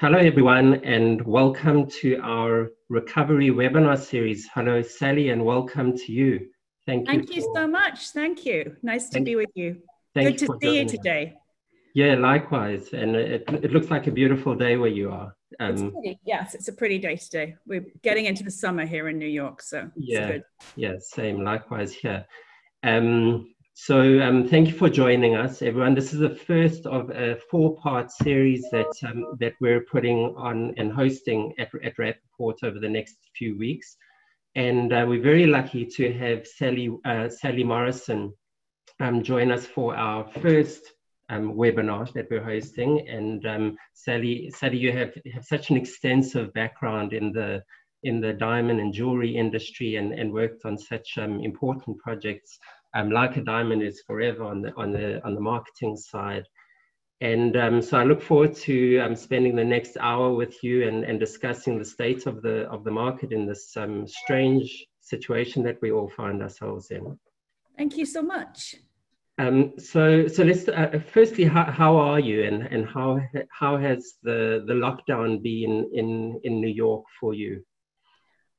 Hello, everyone, and welcome to our recovery webinar series. Hello, Sally, and welcome to you. Thank you. Thank you for, so much. Thank you. Nice to be with you. Good to see you today. Yeah, likewise. And it, it looks like a beautiful day where you are. Um, it's pretty, yes, it's a pretty day today. We're getting into the summer here in New York, so yeah, yeah, same. Likewise here. Um, so um, thank you for joining us, everyone. This is the first of a four-part series that um, that we're putting on and hosting at, at Rapaport over the next few weeks. And uh, we're very lucky to have Sally, uh, Sally Morrison um, join us for our first um, webinar that we're hosting. And um, Sally, Sally, you have, have such an extensive background in the in the diamond and jewelry industry and, and worked on such um, important projects um, like a diamond is forever on the on the on the marketing side. And um, so I look forward to um, spending the next hour with you and, and discussing the state of the of the market in this um, strange situation that we all find ourselves in. Thank you so much. Um, so, so let's uh, firstly, how, how are you, and, and how how has the, the lockdown been in in New York for you?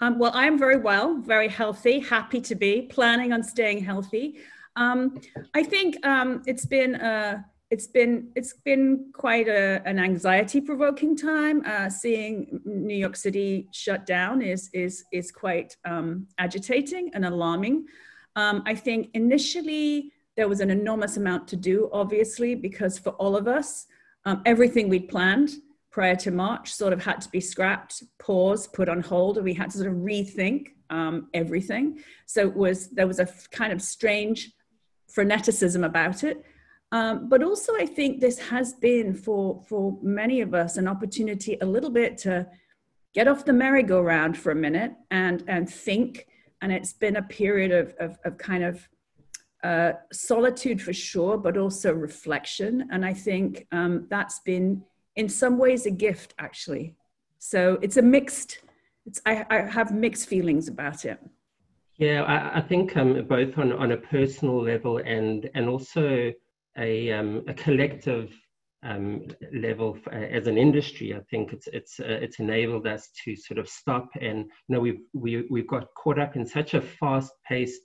Um, well, I'm very well, very healthy, happy to be, planning on staying healthy. Um, I think um, it's been uh, it's been it's been quite a, an anxiety provoking time. Uh, seeing New York City shut down is is is quite um, agitating and alarming. Um, I think initially there was an enormous amount to do, obviously, because for all of us, um, everything we'd planned prior to March sort of had to be scrapped, paused, put on hold, and we had to sort of rethink um, everything. So it was there was a kind of strange freneticism about it. Um, but also, I think this has been for for many of us an opportunity a little bit to get off the merry-go-round for a minute and and think. And it's been a period of of, of kind of uh, solitude for sure, but also reflection. And I think um, that's been in some ways a gift actually. So it's a mixed it's i, I have mixed feelings about it. Yeah i, I think um, both on, on a personal level and and also a, um, a collective um, level uh, as an industry, I think it's it's uh, it's enabled us to sort of stop and you know we've we, we've got caught up in such a fast-paced,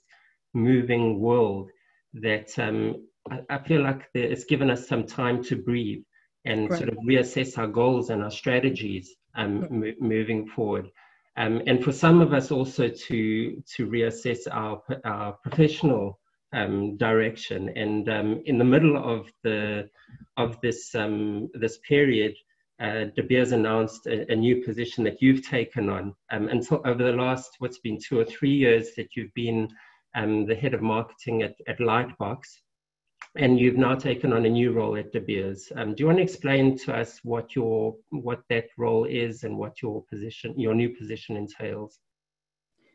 moving world that um, I, I, feel like it's given us some time to breathe and right. sort of reassess our goals and our strategies um, m- moving forward. Um, and for some of us also to to reassess our, our professional um, direction. And um, in the middle of the of this um, this period, uh, De Beers announced a, a, new position that you've taken on. Um, and so over the last what's been two or three years that you've been um, the head of marketing at, at Lightbox and you've now taken on a new role at De Beers. Um, do you want to explain to us what your what that role is and what your position, your new position entails?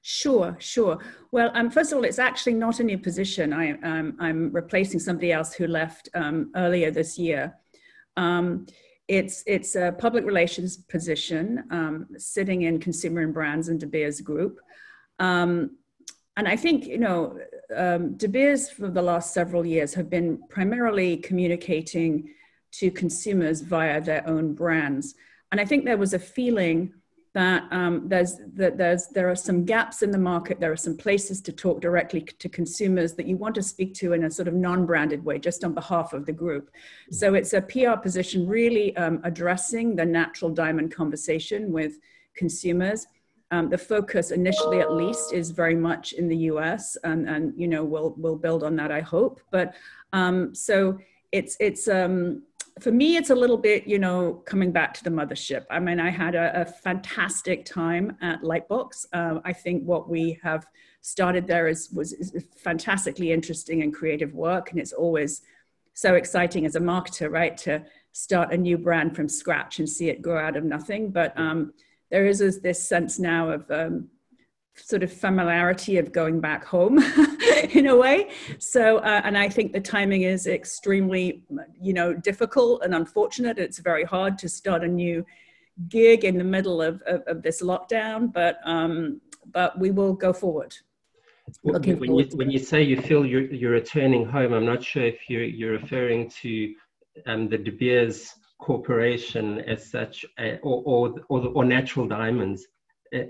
Sure, sure. Well, um, first of all, it's actually not a new position. I, um, I'm replacing somebody else who left um, earlier this year. Um, it's it's a public relations position, um, sitting in consumer and brands and De Beers Group. Um, and I think, you know, um, De Beers for the last several years have been primarily communicating to consumers via their own brands. And I think there was a feeling that um, there's that there's there are some gaps in the market. There are some places to talk directly to consumers that you want to speak to in a sort of non-branded way, just on behalf of the group. So it's a PR position, really um, addressing the natural diamond conversation with consumers um, the focus initially, at least, is very much in the U.S. and, and you know we'll we'll build on that, I hope. But um, so it's it's um, for me, it's a little bit you know coming back to the mothership. I mean, I had a, a fantastic time at Lightbox. Uh, I think what we have started there is was is fantastically interesting and creative work, and it's always so exciting as a marketer, right, to start a new brand from scratch and see it grow out of nothing. But um, there is this sense now of um, sort of familiarity of going back home in a way. So uh, and i think the timing is extremely you know difficult and unfortunate. It's very hard to start a new gig in the middle of, of, of this lockdown but um, but we will go forward. When, you, when you say you feel you're, you're returning home i'm not sure if you're, you're referring to um, the de beers corporation as such, uh, or, or, or, or natural diamonds?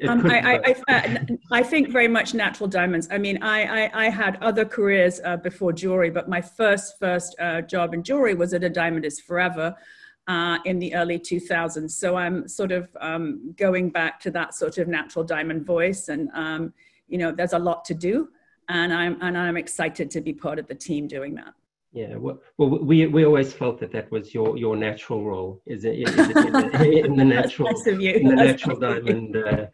Um, I, I, I, I, think very much natural diamonds. I mean, I, I, had other careers uh, before jewelry, but my first first uh, job in jewelry was at a Diamond is Forever uh, in the early 2000s. So I'm sort of um, going back to that sort of natural diamond voice, and um, you know, there's a lot to do, and I'm and I'm excited to be part of the team doing that. Yeah, well, well, we we always felt that that was your your natural role, is it, is it in, the, in the natural in the natural diamond uh,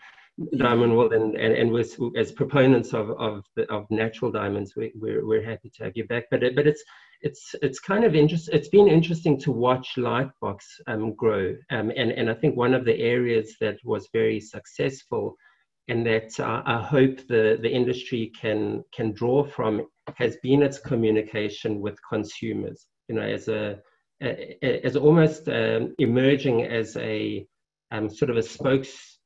diamond world, and and and with, as proponents of of the, of natural diamonds, we, we're we're happy to have you back. But it, but it's it's it's kind of interesting. It's been interesting to watch Lightbox um, grow, um, and and I think one of the areas that was very successful and that uh, I hope the, the industry can can draw from has been its communication with consumers. You know, as a, as almost um, emerging as a um, sort of a spokes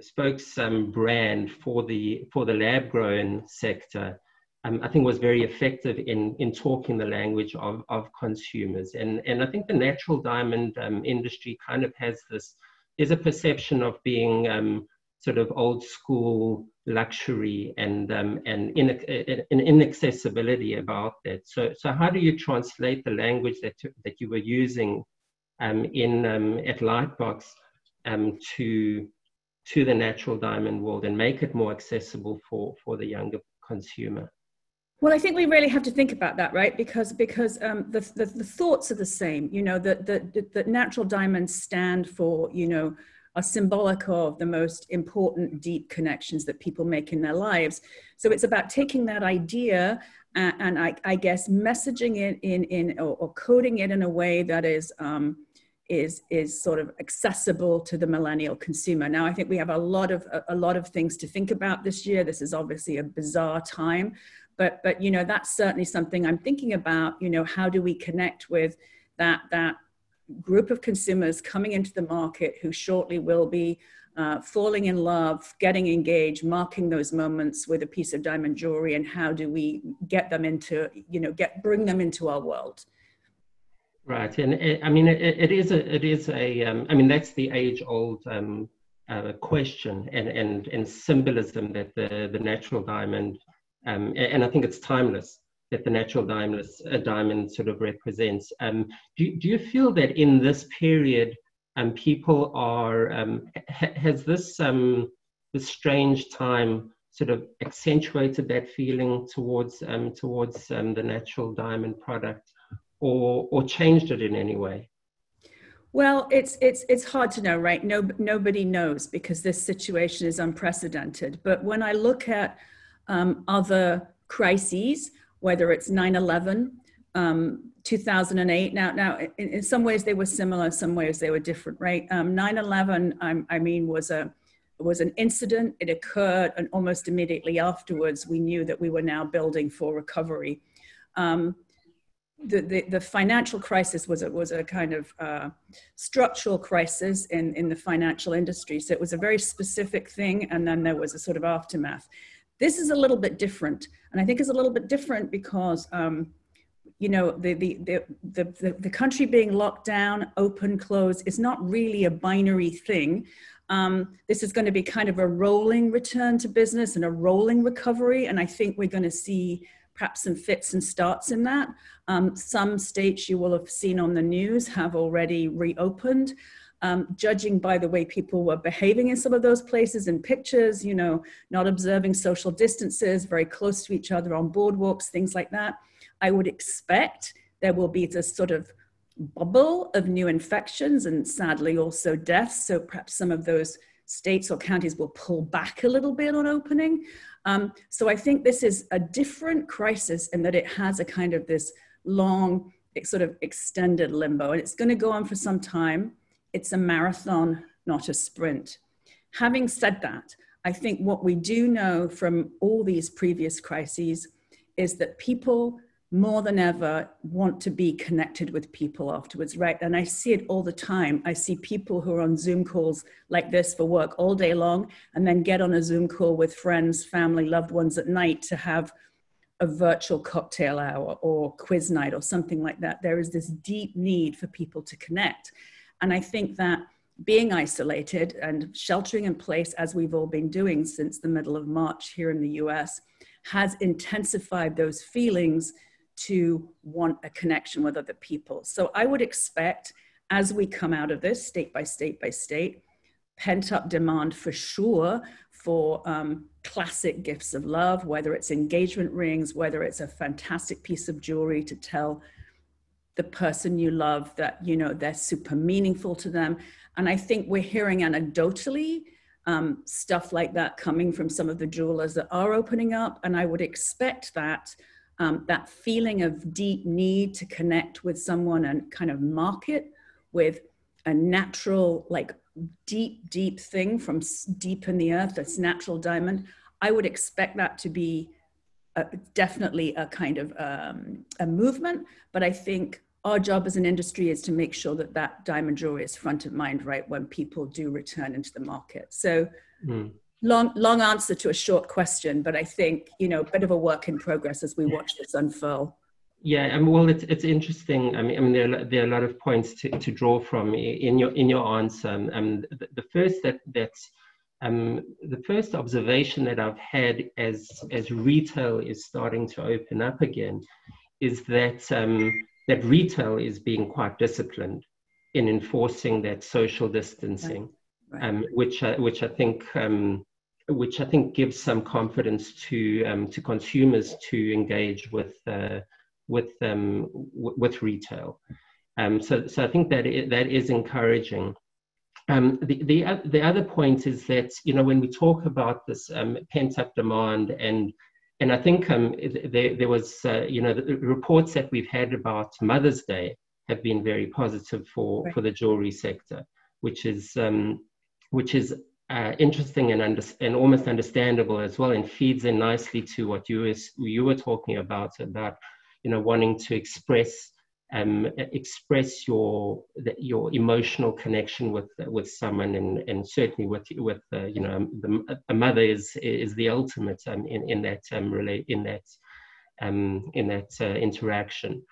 spokes um, brand for the for the lab grown sector. Um, I think was very effective in in talking the language of, of consumers, and and I think the natural diamond um, industry kind of has this. There's a perception of being sort of old school luxury and um, and in, in, inaccessibility about that. So so how do you translate the language that that you were using um, in um, at Lightbox um, to to the natural diamond world and make it more accessible for for the younger consumer? Well, I think we really have to think about that, right? Because because um, the, the, the thoughts are the same. You know, that the, the natural diamonds stand for you know are symbolic of the most important deep connections that people make in their lives. So it's about taking that idea and, and I, I, guess messaging it in, in or, or, coding it in a way that is um, is is sort of accessible to the millennial consumer. Now, I think we have a lot of a, a lot of things to think about this year. This is obviously a bizarre time, but but you know that's certainly something I'm thinking about. You know, how do we connect with that that group of consumers coming into the market who shortly will be uh, falling in love, getting engaged, marking those moments with a piece of diamond jewelry, and how do we get them into, you know, get bring them into our world? Right, and it, I mean, it, it is a, it is a, um, I mean, that's the age-old um, uh, question and and and symbolism that the the natural diamond, um, and I think it's timeless that the natural diamond, uh, diamond sort of represents. Um, do, do you feel that in this period, um, people are, um, ha- has this, um, this strange time sort of accentuated that feeling towards, um, towards um, the natural diamond product or, or changed it in any way? Well, it's it's it's hard to know, right? No, nobody knows because this situation is unprecedented. But when I look at um, other crises, whether it's 9-11 um, 2008 now now in, in, some ways they were similar some ways they were different right um, 9-11 I, I mean was a was an incident it occurred and almost immediately afterwards we knew that we were now building for recovery um, the, the, the, financial crisis was a, was a kind of uh, structural crisis in, in the financial industry. So it was a very specific thing, and then there was a sort of aftermath. This is a little bit different, and I think it's a little bit different because um, you know the, the the, the the country being locked down, open, closed is not really a binary thing. Um, this is going to be kind of a rolling return to business and a rolling recovery, and I think we're going to see perhaps some fits and starts in that. Um, some states you will have seen on the news have already reopened um, judging by the way people were behaving in some of those places in pictures, you know, not observing social distances, very close to each other on boardwalks, things like that. I would expect there will be this sort of bubble of new infections and sadly also deaths. So perhaps some of those states or counties will pull back a little bit on opening. Um, so I think this is a different crisis in that it has a kind of this long, sort of extended limbo, and it's going to go on for some time it's a marathon, not a sprint. Having said that, I think what we do know from all these previous crises is that people more than ever want to be connected with people afterwards, right? And I see it all the time. I see people who are on Zoom calls like this for work all day long and then get on a Zoom call with friends, family, loved ones at night to have a virtual cocktail hour or quiz night or something like that. There is this deep need for people to connect. And I think that being isolated and sheltering in place, as we've all been doing since the middle of March here in the US, has intensified those feelings to want a connection with other people. So I would expect as we come out of this, state by state by state, pent up demand for sure for um, classic gifts of love, whether it's engagement rings, whether it's a fantastic piece of jewelry to tell the person you love that you know they're super meaningful to them. And I think we're hearing anecdotally um, stuff like that coming from some of the jewelers that are opening up, and I would expect that. Um, that feeling of deep need to connect with someone and kind of market with a natural, like deep, deep thing from deep in the earth, that's natural diamond, I would expect that to be a, definitely a kind of um, a movement. But I think our job as an industry is to make sure that that diamond jewelry is front of mind, right, when people do return into the market. So, mm. long, long answer to a short question, but I think you know, a bit of a work in progress as we watch this unfurl. Yeah, I mean, well, it's it's interesting. I mean, I mean, there are, there are a lot of points to, to draw from in your in your answer. Um, the, the first that that's um, the first observation that I've had as as retail is starting to open up again is that um, that retail is being quite disciplined in enforcing that social distancing, right. Right. Um, which I, which I think um, which I think gives some confidence to um, to consumers to engage with. Uh, with um, with retail. Um, so, so I think that is, that is encouraging. Um, the, the, the other point is that you know when we talk about this um, pent up demand and and I think um, there, there was uh, you know the reports that we've had about Mother's Day have been very positive for right. for the jewelry sector, which is um, which is uh, interesting and, under, and almost understandable as well, and feeds in nicely to what you was, you were talking about about you know, wanting to express um, express your your emotional connection with with someone, and, and certainly with with uh, you know the, a mother is is the ultimate um, in in that um, relate in that um, in that uh, interaction.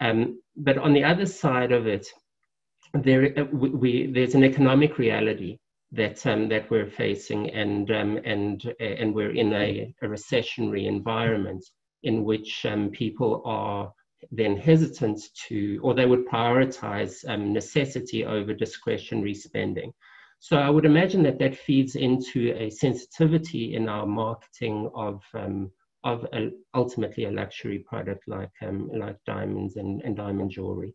Um, but on the other side of it, there uh, we, we there's an economic reality that um, that we're facing, and um, and and we're in a, a recessionary environment in which um, people are then hesitant to, or they would prioritize um, necessity over discretionary spending. So I would imagine that that feeds into a sensitivity in our marketing of um, of a, ultimately a luxury product like um, like diamonds and, and diamond jewelry.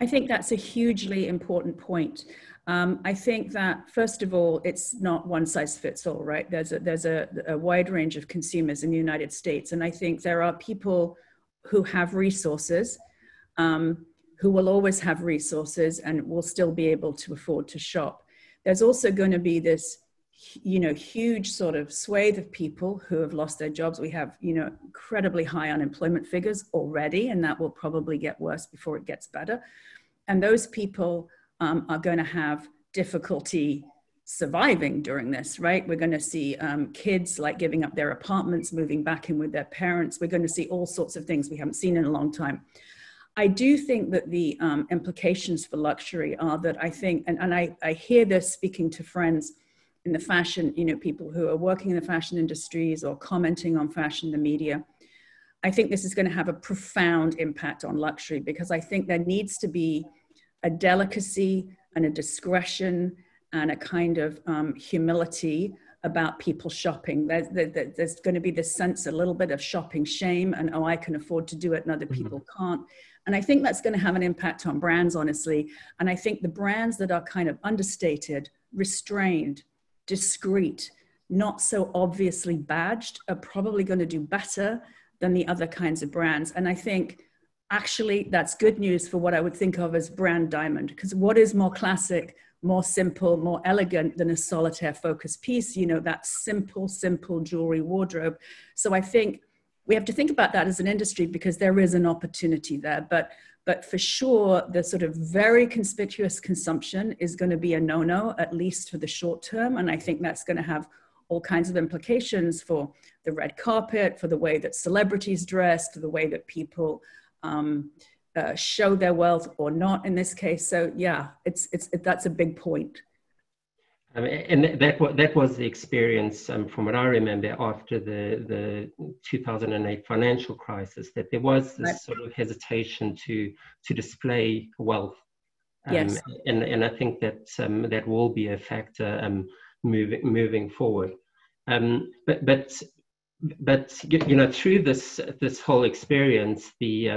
I think that's a hugely important point. Um, I think that first of all, it's not one size fits all, right? There's a, there's a, a wide range of consumers in the United States, and I think there are people who have resources, um, who will always have resources, and will still be able to afford to shop. There's also going to be this, you know, huge sort of swathe of people who have lost their jobs. We have, you know, incredibly high unemployment figures already, and that will probably get worse before it gets better. And those people um, are going to have difficulty surviving during this, right? We're going to see um, kids like giving up their apartments, moving back in with their parents. We're going to see all sorts of things we haven't seen in a long time. I do think that the um, implications for luxury are that I think, and, and I, I hear this speaking to friends in the fashion, you know, people who are working in the fashion industries or commenting on fashion, the media. I think this is going to have a profound impact on luxury because I think there needs to be a delicacy and a discretion and a kind of um, humility about people shopping. There's, there, there's going to be this sense, a little bit of shopping shame, and oh, I can afford to do it, and other mm-hmm. people mm-hmm. can't. And I think that's going to have an impact on brands, honestly. And I think the brands that are kind of understated, restrained, discreet, not so obviously badged are probably going to do better than the other kinds of brands. And I think actually that's good news for what I would think of as brand diamond. Because what is more classic, more simple, more elegant than a solitaire focus piece? You know, that simple, simple jewelry wardrobe. So I think we have to think about that as an industry because there is an opportunity there. But but for sure, the sort of very conspicuous consumption is going to be a no-no, at least for the short term. And I think that's going to have all kinds of implications for the red carpet, for the way that celebrities dress, for the way that people um, uh, show their wealth or not in this case. So yeah, it's, it's, it, that's a big point. Um, and that, that was the experience um, from what I remember after the, the 2008 financial crisis, that there was this right. sort of hesitation to, to display wealth. Um, yes. And, and I think that um, that will be a factor um, moving, moving forward. Um, but, but, but, you know, through this, this whole experience, the,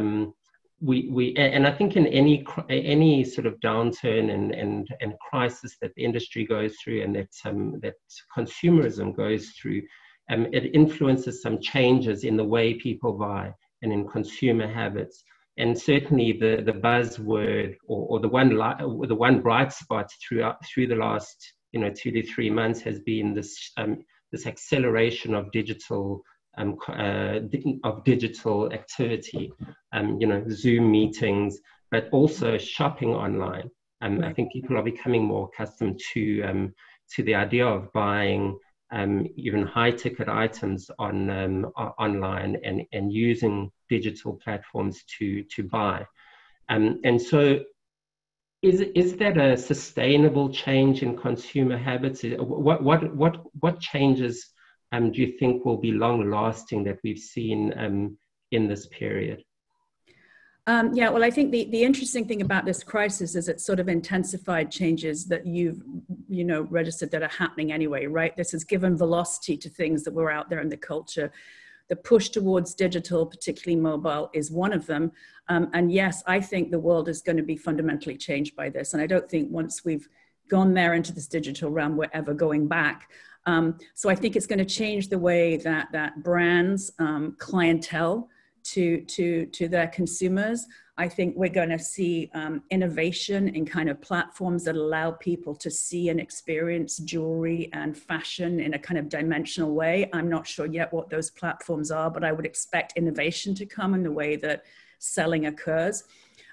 we, we and I think in any any sort of downturn and, and, and crisis that the industry goes through and that um, that consumerism goes through, um, it influences some changes in the way people buy and in consumer habits. And certainly the, the buzzword or, or the one li- the one bright spot throughout through the last you know two to three months has been this um, this acceleration of digital um, uh, of digital activity, um, you know, Zoom meetings, but also shopping online. Um, I think people are becoming more accustomed to um, to the idea of buying um, even high ticket items on um, online and, and using digital platforms to to buy. and so is, is that a sustainable change in consumer habits? What, what, what, what changes um, do you think will be long lasting that we've seen um, in this period? Um, yeah, well, I think the, the interesting thing about this crisis is it sort of intensified changes that you've, you know, registered that are happening anyway, right? This has given velocity to things that were out there in the culture. The push towards digital, particularly mobile, is one of them. Um, and yes, I think the world is going to be fundamentally changed by this. And I don't think once we've gone there into this digital realm, we're ever going back. Um, so I think it's going to change the way that that brands um, clientele to to to their consumers. I think we're going to see um, innovation in kind of platforms that allow people to see and experience jewelry and fashion in a kind of dimensional way. I'm not sure yet what those platforms are, but I would expect innovation to come in the way that selling occurs.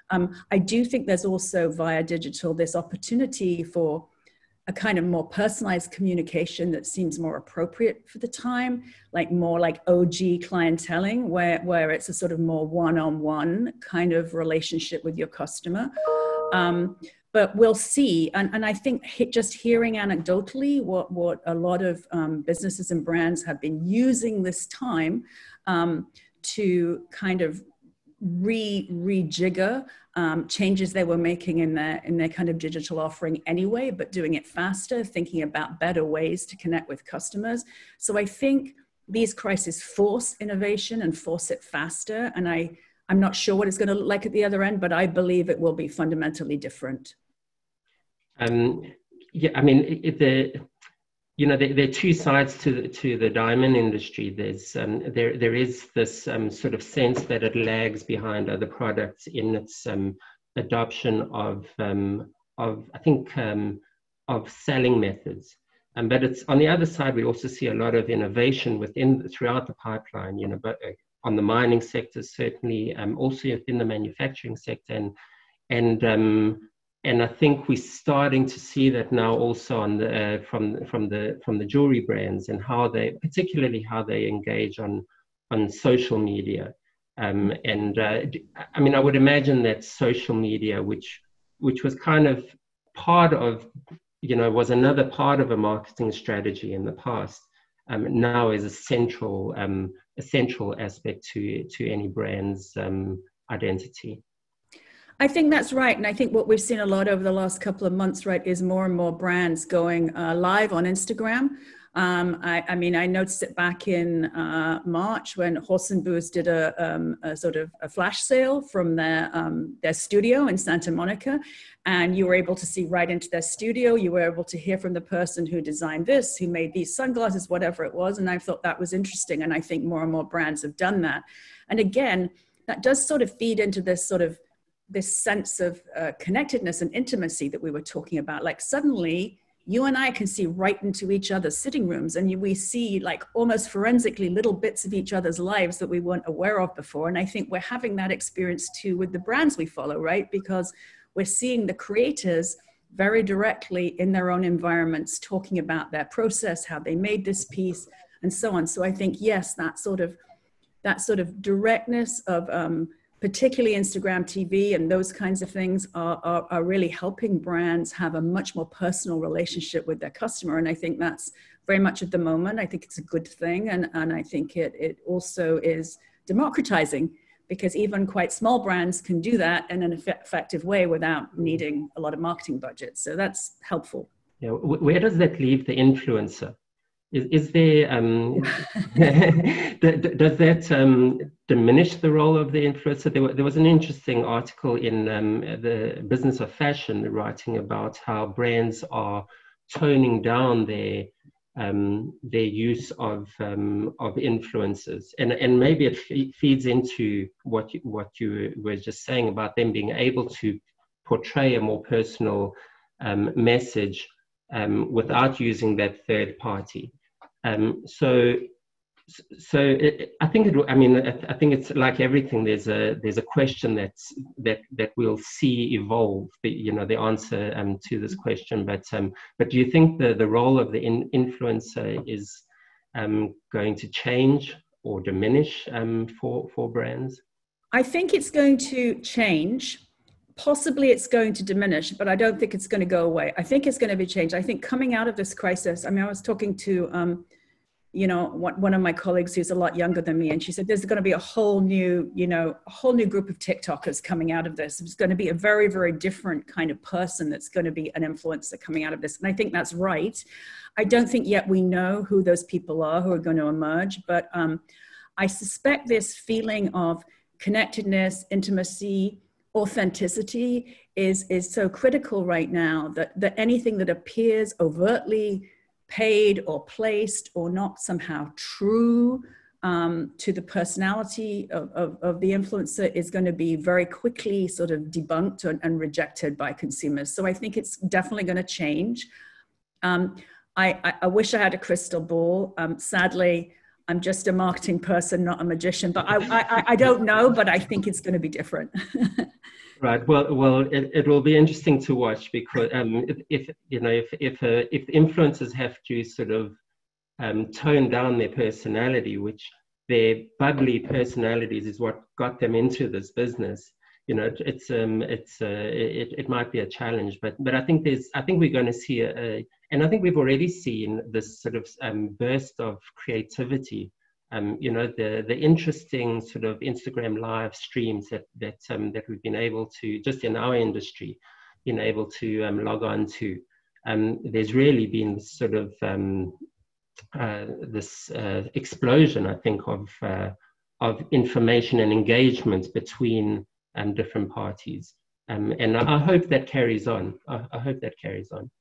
Um, I do think there's also via digital this opportunity for a kind of more personalized communication that seems more appropriate for the time, like more like OG clienteling, where, where it's a sort of more one on one kind of relationship with your customer. Um, but we'll see. And, and I think just hearing anecdotally what, what a lot of um, businesses and brands have been using this time um, to kind of re rejigger um, changes they were making in their in their kind of digital offering anyway, but doing it faster, thinking about better ways to connect with customers. So I think these crises force innovation and force it faster. And I I'm not sure what it's going to look like at the other end, but I believe it will be fundamentally different. Um, yeah, I mean the you know, there, there, are two sides to the, to the diamond industry. There's um, there there is this um, sort of sense that it lags behind other products in its um, adoption of um, of I think um, of selling methods. Um, but it's on the other side, we also see a lot of innovation within throughout the pipeline. You know, but uh, on the mining sector, certainly, also within the manufacturing sector, and and and I think we're starting to see that now also on the uh, from from the from the jewelry brands and how they particularly how they engage on on social media. Um, and uh, I mean, I would imagine that social media, which which was kind of part of, you know, was another part of a marketing strategy in the past, um, now is a central um, a central aspect to to any brand's um, identity. I think that's right. And I think what we've seen a lot over the last couple of months, right, is more and more brands going uh, live on Instagram. Um, I, I, mean, I noticed it back in uh, March when Horse and Booze did a, um, a, sort of a flash sale from their um, their studio in Santa Monica, and you were able to see right into their studio. You were able to hear from the person who designed this, who made these sunglasses, whatever it was. And I thought that was interesting, and I think more and more brands have done that. And again, that does sort of feed into this sort of this sense of uh, connectedness and intimacy that we were talking about like suddenly you and i can see right into each other's sitting rooms and we see like almost forensically little bits of each other's lives that we weren't aware of before and i think we're having that experience too with the brands we follow right because we're seeing the creators very directly in their own environments, talking about their process, how they made this piece, and so on. So I think yes, that sort of that sort of directness of um, particularly Instagram TV and those kinds of things are, are, are, really helping brands have a much more personal relationship with their customer. And I think that's very much at the moment. I think it's a good thing. And, and I think it, it also is democratizing because even quite small brands can do that in an effective way without needing a lot of marketing budget. So that's helpful. Yeah, where does that leave the influencer? Is, is there um, does that um, diminish the role of the influencer? There, there was an interesting article in um, the Business of Fashion writing about how brands are toning down their um, their use of um, of influencers, and and maybe it feeds into what you, what you were just saying about them being able to portray a more personal um, message um, without using that third party. Um, so, so it, I think it. I mean, I think it's like everything. There's a there's a question that's that that we'll see evolve. The, you know, the answer um, to this question. But um, but do you think the the role of the in, influencer is um, going to change or diminish um, for for brands? I think it's going to change possibly it's going to diminish, but I don't think it's going to go away. I think it's going to be changed. I think coming out of this crisis, I mean, I was talking to, um, you know, one, of my colleagues who's a lot younger than me, and she said there's going to be a whole new, you know, a whole new group of TikTokers coming out of this. It's going to be a very, very different kind of person that's going to be an influencer coming out of this. And I think that's right. I don't think yet we know who those people are who are going to emerge, but um, I suspect this feeling of connectedness, intimacy, authenticity is is so critical right now that that anything that appears overtly paid or placed or not somehow true um, to the personality of, of, of, the influencer is going to be very quickly sort of debunked and, and rejected by consumers. So I think it's definitely going to change. Um, I, I, I, wish I had a crystal ball. Um, sadly, I'm just a marketing person, not a magician. But I, I, I don't know, but I think it's going to be different. Right. Well, well, it, it will be interesting to watch because um, if, you know if if uh, if influencers have to sort of um, tone down their personality, which their bubbly personalities is what got them into this business. You know, it's um, it's uh, it, it might be a challenge, but but I think there's I think we're going to see a and I think we've already seen this sort of um, burst of creativity um, you know, the, the interesting sort of Instagram live streams that, that, um, that we've been able to, just in our industry, been able to um, log on to. Um, there's really been sort of um, uh, this uh, explosion, I think, of, uh, of information and engagement between different parties. and I, hope that carries on. I, I hope that carries on.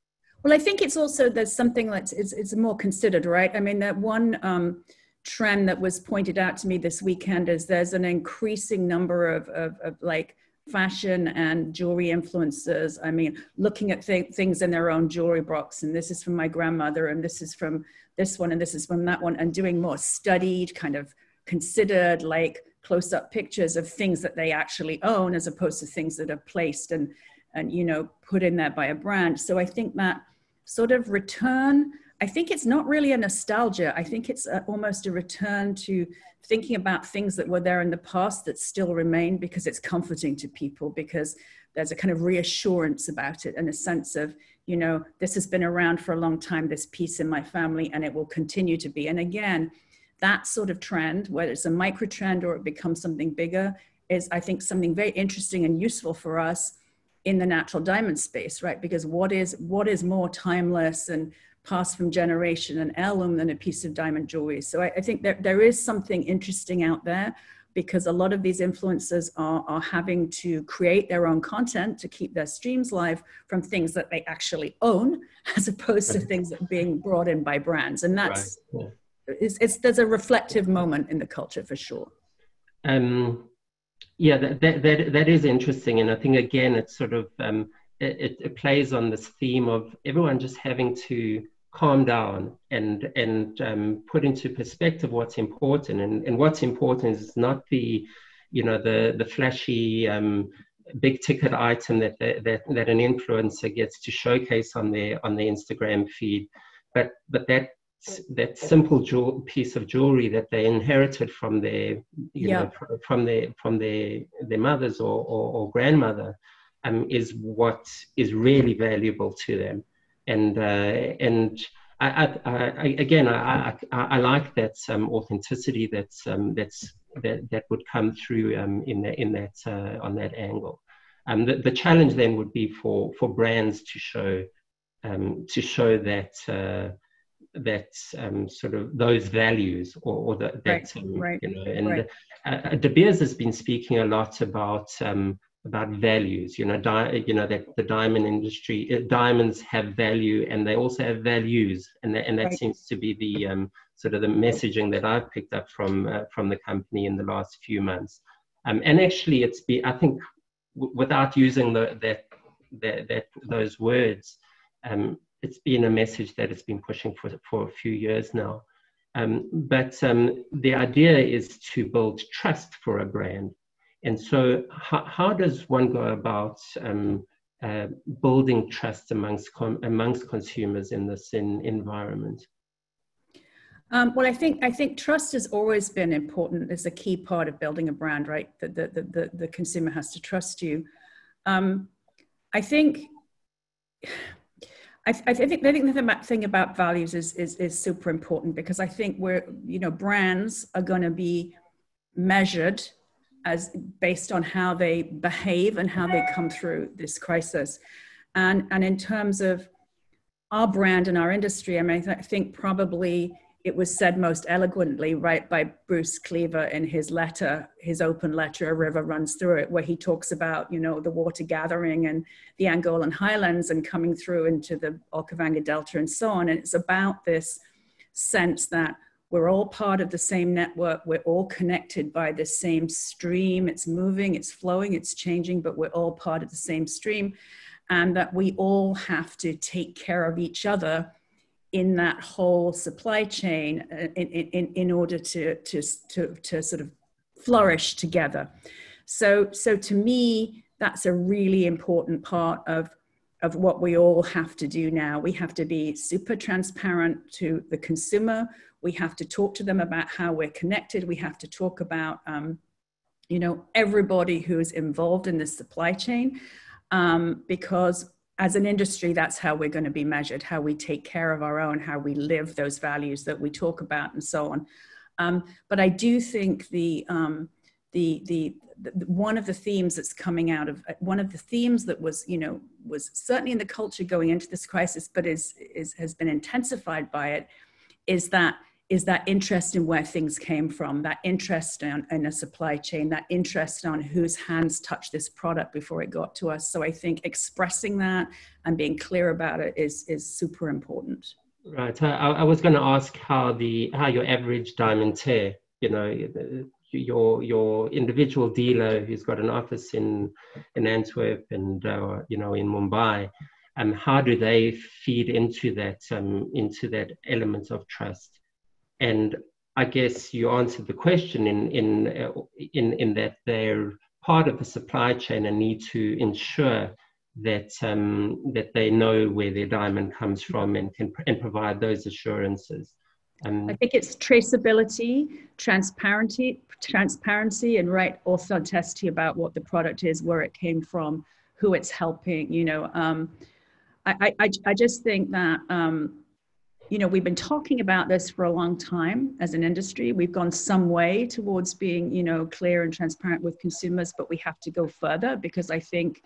Well, I think it's also there's something that's it's, it's more considered, right? I mean, that one um, trend that was pointed out to me this weekend is there's an increasing number of, of, of like fashion and jewelry influencers. I mean, looking at th- things in their own jewelry box, and this is from my grandmother, and this is from this one, and this is from that one, and doing more studied, kind of considered, like close up pictures of things that they actually own as opposed to things that are placed and, and you know, put in there by a brand. So I think that sort of return I think it's not really a nostalgia. I think it's a, almost a return to thinking about things that were there in the past that still remain because it's comforting to people because there's a kind of reassurance about it and a sense of, you know, this has been around for a long time, this piece in my family, and it will continue to be. And again, that sort of trend, whether it's a micro trend or it becomes something bigger, is I think something very interesting and useful for us in the natural diamond space, right? Because what is what is more timeless and passed from generation and heirloom than a piece of diamond jewelry. So I, I think there, there is something interesting out there because a lot of these influencers are, are having to create their own content to keep their streams live from things that they actually own as opposed to things that are being brought in by brands. And that's, right. it's, it's, there's a reflective moment in the culture for sure. Um, yeah, that, that, that, that is interesting. And I think, again, it's sort of, um, it, it plays on this theme of everyone just having to calm down and and um, put into perspective what's important and, and what's important is not the you know the the flashy um, big ticket item that, that that an influencer gets to showcase on their on their Instagram feed, but but that that simple jewel, piece of jewelry that they inherited from their you yeah. know from their from their their mothers or, or, or grandmother um, is what is really valuable to them and uh, and I, I, I, again I, I, like that um, authenticity that's um, that's that, that would come through um, in that in that uh, on that angle. Um, the, the challenge then would be for for brands to show um, to show that uh, that um, sort of those values or, or the, that right, um, right, you know and right. uh, De Beers has been speaking a lot about um, about values you know di- you know that the diamond industry uh, diamonds have value and they also have values and that, and that seems to be the um, sort of the messaging that I've picked up from uh, from the company in the last few months um, and actually it's been I think w- without using the, that, that that those words um, it's been a message that it's been pushing for, for a few years now. Um, but um, the idea is to build trust for a brand. And so, how, how does one go about um, uh, building trust amongst, com- amongst consumers in this in, environment? Um, well, I think I think trust has always been important. It's a key part of building a brand, right? The the the, the consumer has to trust you. Um, I think I, I, think I think the thing about values is, is is super important because I think we're you know brands are going to be measured as based on how they behave and how they come through this crisis, and and in terms of our brand and our industry, I mean I think probably it was said most eloquently, right, by Bruce Cleaver in his letter, his open letter, A River Runs Through It, where he talks about, you know, the water gathering and the Angolan highlands and coming through into the Okavango Delta and so on. And it's about this sense that we're all part of the same network, we're all connected by the same stream. It's moving, it's flowing, it's changing, but we're all part of the same stream. And that we all have to take care of each other in that whole supply chain uh, in, in, in order to, to, to, to sort of flourish together. So, so to me, that's a really important part of, of what we all have to do now. We have to be super transparent to the consumer. We have to talk to them about how we're connected. We have to talk about, um, you know, everybody who's involved in this supply chain, um, because as an industry, that's how we're going to be measured, how we take care of our own, how we live those values that we talk about, and so on. Um, but I do think the, um, the, the, the, one of the themes that's coming out of one of the themes that was, you know, was certainly in the culture going into this crisis, but is, is has been intensified by it, is that is that interest in where things came from, that interest in, in, a supply chain, that interest on whose hands touched this product before it got to us. So I think expressing that and being clear about it is, is super important. Right. I, I was going to ask how the how your average diamantaire, you know, your your individual dealer who's got an office in in Antwerp and uh, you know in Mumbai, um, how do they feed into that um, into that element of trust? And I guess you answered the question in in uh, in in that they're part of the supply chain and need to ensure that um, that they know where their diamond comes from and can and provide those assurances. Um, I think it's traceability, transparency, transparency, and right authenticity about what the product is, where it came from, who it's helping. You know, um, I, I I just think that um, you know, we've been talking about this for a long time as an industry. We've gone some way towards being, you know, clear and transparent with consumers, but we have to go further because I think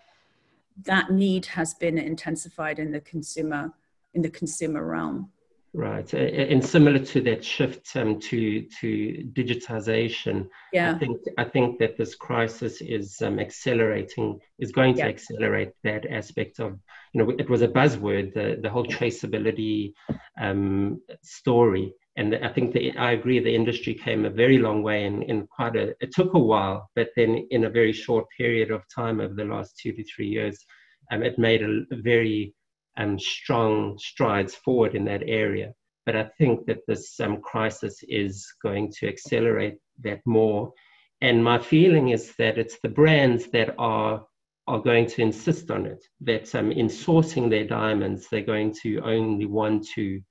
that need has been intensified in the consumer in the consumer realm. Right, and similar to that shift um, to to digitization, yeah. I think I think that this crisis is um, accelerating, is going to accelerate that aspect of, you know, it was a buzzword, the the whole traceability um, story, and I think that I agree the industry came a very long way in in quite a it took a while, but then in a very short period of time over the last two to three years, um, it made a very um, strong strides forward in that area. But I think that this um, crisis is going to accelerate that more. And my feeling is that it's the brands that are are going to insist on it. That um, in sourcing their diamonds, they're going to only want to,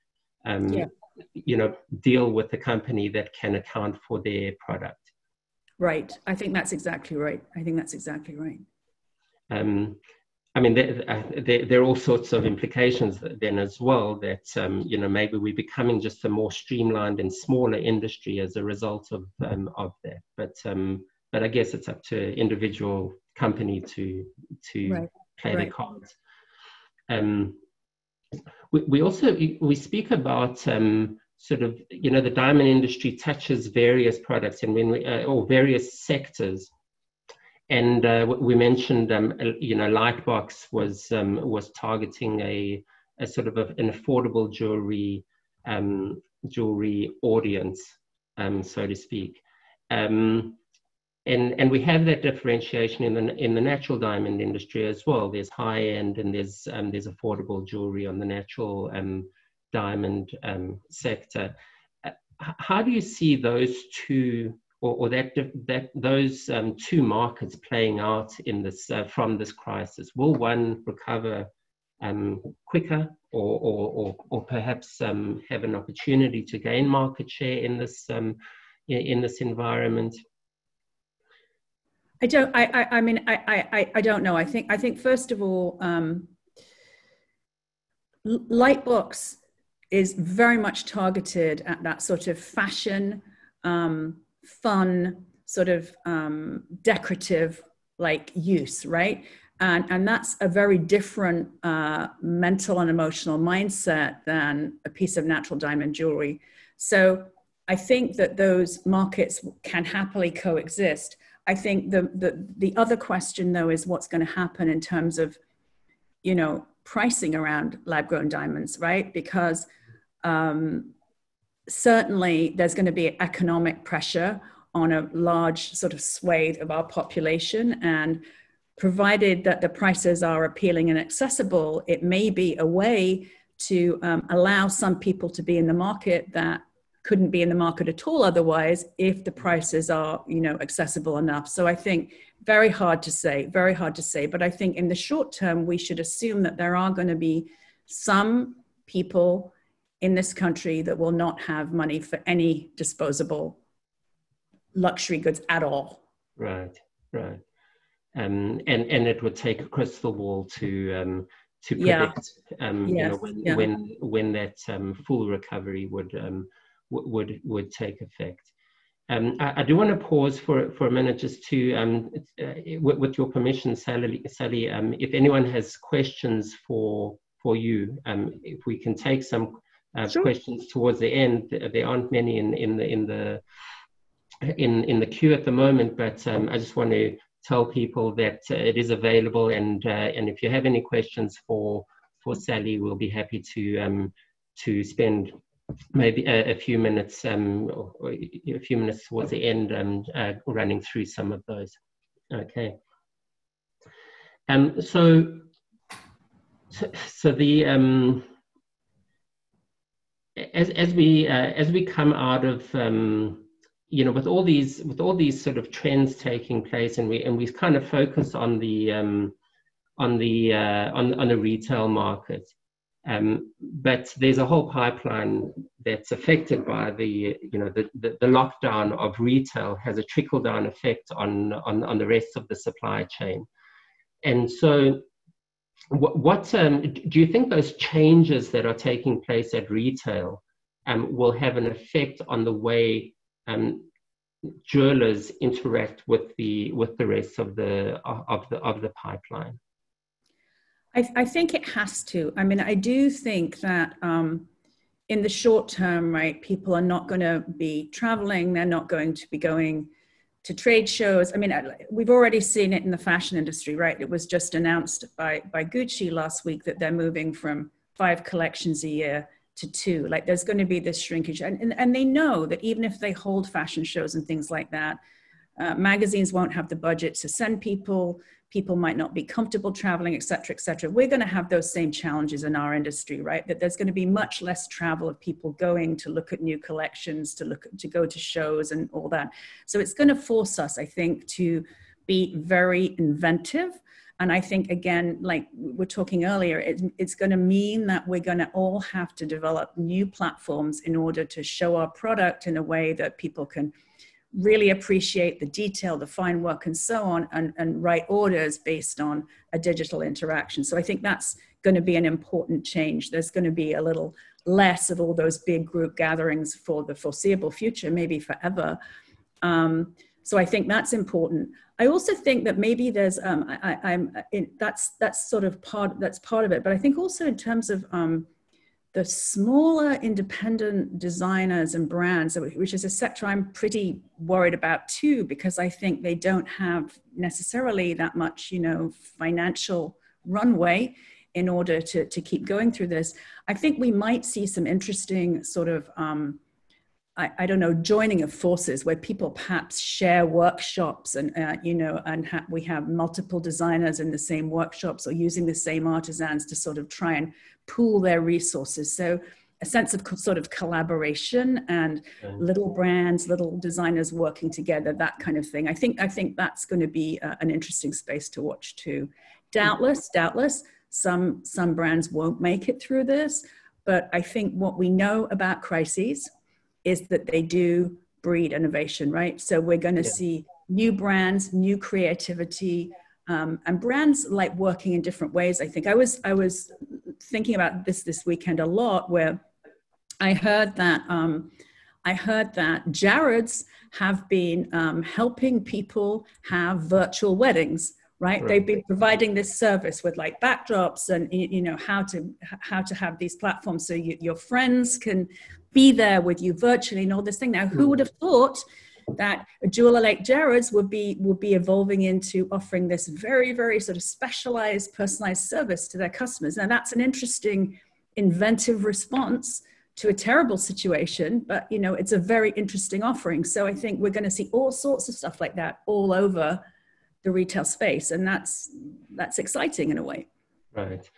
um, yeah. you know, deal with a company that can account for their product. Right. I think that's exactly right. I think that's exactly right. Um, I mean, there, uh, there, there, are all sorts of implications then as well that, um, you know, maybe we're becoming just a more streamlined and smaller industry as a result of, um, of that. But, um, but I guess it's up to individual company to, to right. play right. their cards. Um, we, we also, we speak about um, sort of, you know, the diamond industry touches various products and when we, uh, or various sectors and uh, we mentioned, um, you know, Lightbox was um, was targeting a, a sort of a, an affordable jewelry um, jewelry audience, um, so to speak. Um, and and we have that differentiation in the in the natural diamond industry as well. There's high end and there's um, there's affordable jewelry on the natural diamond sector. Uh, how do you see those two or, or that, that those um, two markets playing out in this uh, from this crisis? Will one recover um, quicker, or, or, or, or perhaps um, have an opportunity to gain market share in this um, in this environment? I don't. I. I, I mean, I, I. I don't know. I think. I think first of all, um, Lightbox is very much targeted at that sort of fashion, um, fun, sort of um, decorative like use, right? And, and that's a very different uh, mental and emotional mindset than a piece of natural diamond jewelry. So I think that those markets can happily coexist. I think the, the, the other question though is what's going to happen in terms of, you know, pricing around lab grown diamonds, right? Because um, certainly there's going to be economic pressure on a large sort of swathe of our population. And provided that the prices are appealing and accessible it may be a way to um, allow some people to be in the market that couldn't be in the market at all otherwise if the prices are you know accessible enough. So i think very hard to say very hard to say. But i think in the short term we should assume that there are going to be some people in this country that will not have money for any disposable luxury goods at all. Right, right. Um, and and it would take a crystal ball to um, to predict yeah. um, yes. you know, when, yeah. when when that um, full recovery would um, w- would would take effect. Um, I, I, do want to pause for for a minute just to um, uh, with, with, your permission, Sally. Sally um, if anyone has questions for for you, um, if we can take some uh, sure. questions towards the end. There aren't many in, in the in the in in the queue at the moment, but um, I just want to tell people that uh, it is available, and uh, and if you have any questions for for Sally, we'll be happy to um, to spend maybe a, a few minutes um, or, or a few minutes towards the end um, uh, running through some of those. Okay. Um, so, so, so the um, as as we uh, as we come out of um, you know with all these with all these sort of trends taking place and we and we kind of focus on the um, on the uh, on on the retail market um, but there's a whole pipeline that's affected by the you know the, the, the lockdown of retail has a trickle down effect on, on on the rest of the supply chain. And so what, what um, do you think those changes that are taking place at retail um, will have an effect on the way um, jewelers interact with the with the rest of the of the of the pipeline? I, I think it has to. I mean, I do think that um, in the short term, right, people are not going to be traveling. They're not going to be going to trade shows. I mean, we've already seen it in the fashion industry, right? It was just announced by, by Gucci last week that they're moving from five collections a year to two. Like there's going to be this shrinkage. And, and, and they know that even if they hold fashion shows and things like that, uh, magazines won't have the budget to send people people might not be comfortable traveling, et cetera, et cetera. We're going to have those same challenges in our industry, right? That there's going to be much less travel of people going to look at new collections, to look to go to shows and all that. So it's going to force us, I think, to be very inventive And I think, again, like we are talking earlier, it, it's going to mean that we're going to all have to develop new platforms in order to show our product in a way that people can really appreciate the detail, the fine work, and so on, and, and write orders based on a digital interaction. So I think that's going to be an important change. There's going to be a little less of all those big group gatherings for the foreseeable future, maybe forever. Um, so I think that's important. I also think that maybe there's um, I, am that's that's sort of part that's part of it. But I think also in terms of um, the smaller independent designers and brands, which is a sector I'm pretty worried about too, because I think they don't have necessarily that much, you know, financial runway in order to, to keep going through this. I think we might see some interesting sort of, um, I, I, don't know, joining of forces where people perhaps share workshops and, uh, you know, and ha- we have multiple designers in the same workshops or using the same artisans to sort of try and pool their resources. So a sense of co- sort of collaboration and little brands, little designers working together, that kind of thing. I think I think that's going to be uh, an interesting space to watch too. Doubtless, doubtless, some some brands won't make it through this, but I think what we know about crises is that they do breed innovation, right? So we're going to yeah. see new brands, new creativity, um, and brands like working in different ways. I think I was I was thinking about this this weekend a lot, where I heard that um, I heard that Jared's have been um, helping people have virtual weddings. Right? right? They've been providing this service with like backdrops and you know how to how to have these platforms so you, your friends can be there with you virtually and all this thing. Now, who would have thought that a jeweler like Jared's would be would be evolving into offering this very very sort of specialized personalized service to their customers? And that's an interesting inventive response to a terrible situation but you know it's a very interesting offering. So i think we're going to see all sorts of stuff like that all over the retail space and that's that's exciting in a way. Right.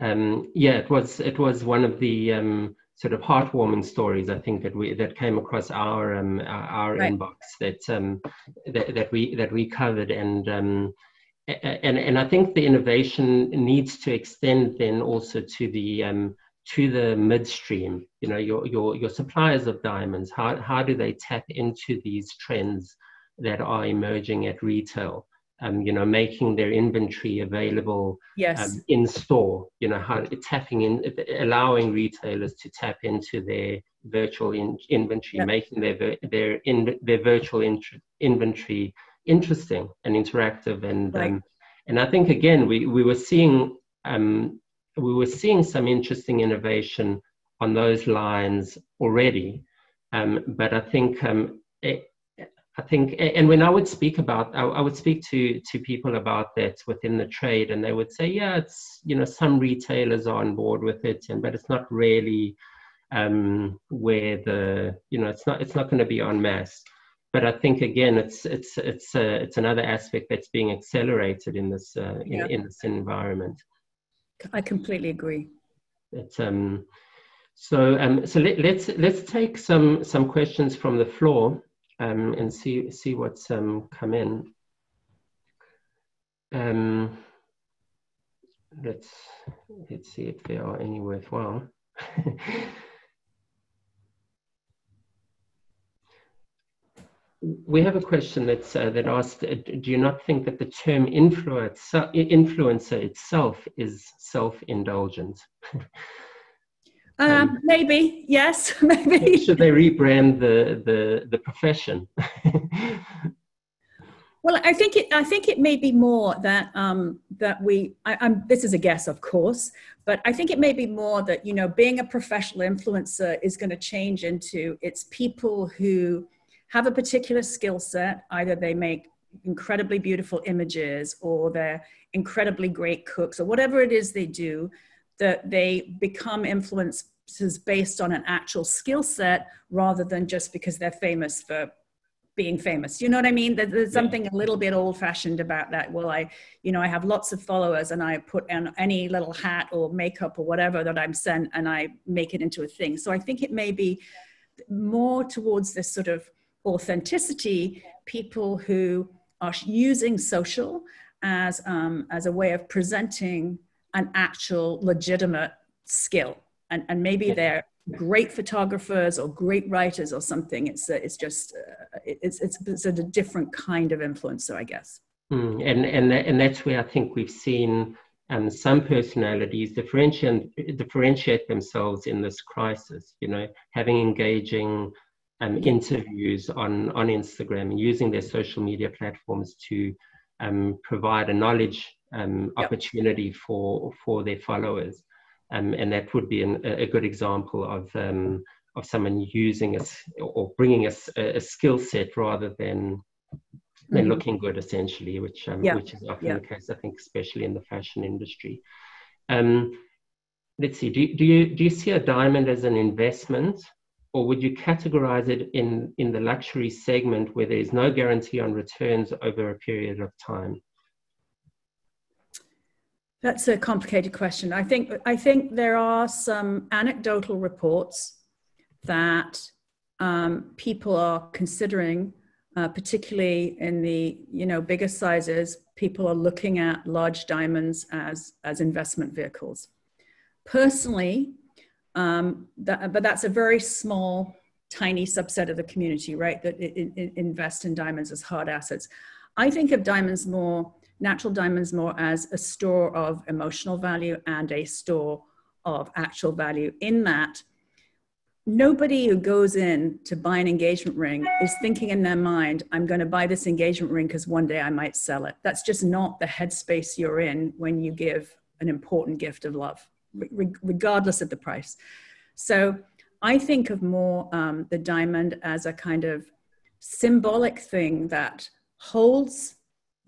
Um, yeah it was it was one of the um, sort of heartwarming stories I think that we that came across our um, our, right. inbox that, um, that that we that we covered and um, and and I think the innovation needs to extend then also to the um, to the midstream. You know, your your your suppliers of diamonds. How how do they tap into these trends that are emerging at retail? Um, you know, making their inventory available yes. um, in store, you know, how tapping in, allowing retailers to tap into their virtual in, inventory, yep. making their their in, their virtual in, inventory interesting and interactive, and right. um, and I think again we we were seeing um, we were seeing some interesting innovation on those lines already, um, but I think um, I think, and when I would speak about, I, would speak to to people about that within the trade, and they would say, yeah, it's you know some retailers are on board with it, and but it's not really um, where the you know it's not it's not going to be en masse. But I think again, it's it's it's uh, it's another aspect that's being accelerated in this uh, in, yeah. in this environment. I completely agree. It's um. So um. So let, let's let's take some some questions from the floor um, and see see what's um, come in. Um, let's let's see if there are any worthwhile. we have a question that's uh, that asked: uh, Do you not think that the term influencer influencer itself is self-indulgent? Um, um, maybe yes, maybe. Should they rebrand the the the profession? well, I think it. I think it may be more that um, that we. I, am This is a guess, of course, but I think it may be more that you know, being a professional influencer is going to change into it's people who have a particular skill set. Either they make incredibly beautiful images, or they're incredibly great cooks, or whatever it is they do that they become influencers based on an actual skill set rather than just because they're famous for being famous. You know what i mean? There's something a little bit old fashioned about that. Well i you know i have lots of followers and i put on any little hat or makeup or whatever that i'm sent and i make it into a thing. So i think it may be more towards this sort of authenticity people who are using social as um, as a way of presenting an actual legitimate skill, and and maybe they're great photographers or great writers or something. It's it's just uh, it's, it's it's a different kind of influencer, I guess. Mm, and and and that's where I think we've seen um, some personalities differentiate differentiate themselves in this crisis. You know, having engaging um, interviews on on Instagram, using their social media platforms to um, provide a knowledge um, yep. opportunity for for their followers, um, and that would be an, a good example of um, of someone using a, or bringing a, a skill set rather than than mm-hmm. looking good, essentially, which um, yeah. which is often yeah. the case, I think, especially in the fashion industry. Um, let's see. Do, do you do you see a diamond as an investment, or would you categorize it in in the luxury segment where there is no guarantee on returns over a period of time? That's a complicated question. I think I think there are some anecdotal reports that um, people are considering, uh, particularly in the you know bigger sizes. People are looking at large diamonds as as investment vehicles. Personally, um, that, but that's a very small, tiny subset of the community, right? That it, it invest in diamonds as hard assets. I think of diamonds more natural diamonds more as a store of emotional value and a store of actual value in that nobody who goes in to buy an engagement ring is thinking in their mind i'm going to buy this engagement ring because one day i might sell it. That's just not the headspace you're in when you give an important gift of love re- regardless of the price. So i think of more um, the diamond as a kind of symbolic thing that holds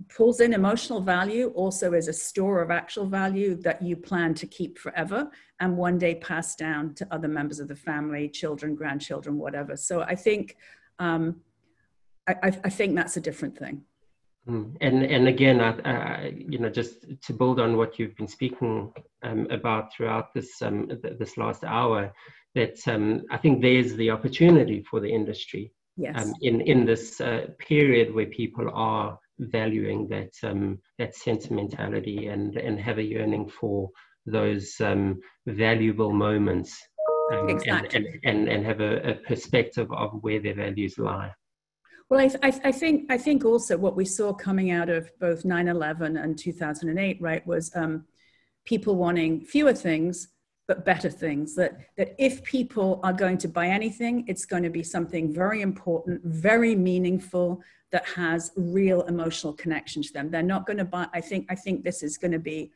pulls in emotional value also as a store of actual value that you plan to keep forever and one day pass down to other members of the family children grandchildren whatever so i think um, I, I, think that's a different thing hmm. and and again I, I, you know just to build on what you've been speaking um, about throughout this um, th- this last hour that um, i think there's the opportunity for the industry yes. Um, in in this uh, period where people are valuing that um, that sentimentality and and have a yearning for those um, valuable moments um, exactly. and, and, and, and have a, a, perspective of where their values lie. Well, I, I, I, think I think also what we saw coming out of both 9/11 and 2008, right, was um, people wanting fewer things but better things. That that if people are going to buy anything, it's going to be something very important, very meaningful, that has real emotional connection to them. They're not going to buy. I think I think this is going to be